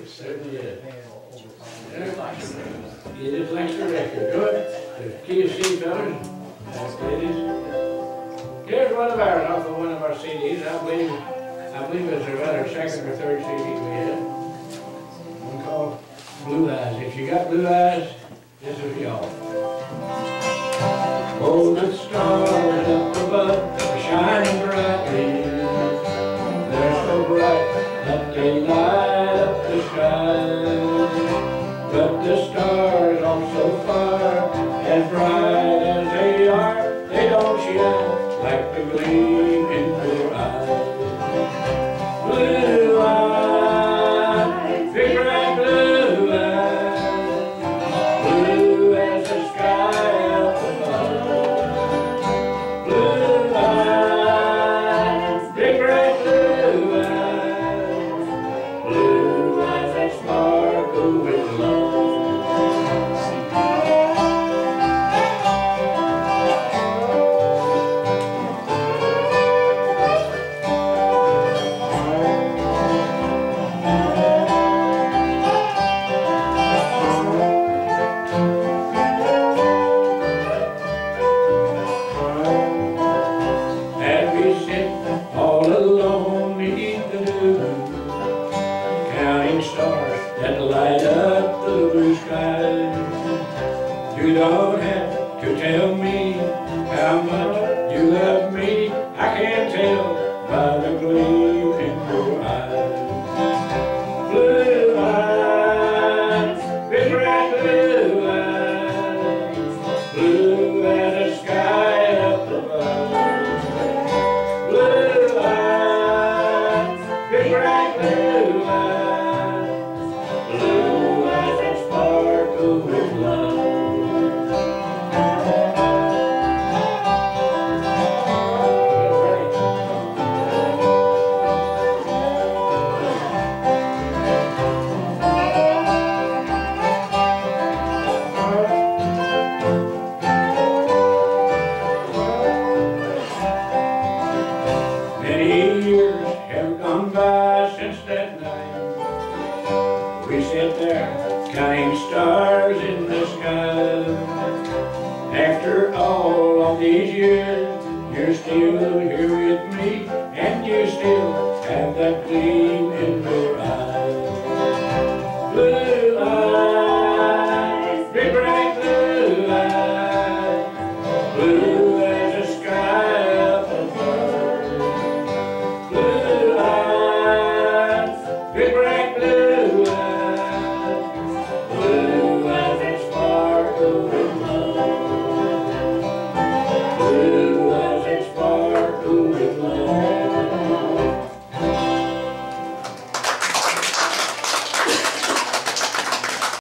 It certainly is. It is like the record, good. The key of C fellas, it is. Here's one of ours off of one of our CDs, I believe, I believe it's about our second or third CD we had. One called Blue Eyes. If you got blue eyes, this is y'all. Oh, the stars up above But the stars are so far, as bright as they are, they don't shine like the gleam You don't have to tell me how much you love me. I can tell by the gleam in your eyes. Blue eyes, big bright blue eyes, blue as the sky up above. Blue eyes, big bright blue eyes, since that night. We sat there counting stars in the sky. After all of these years, you're still here with me, and you still have that gleam Good break blue.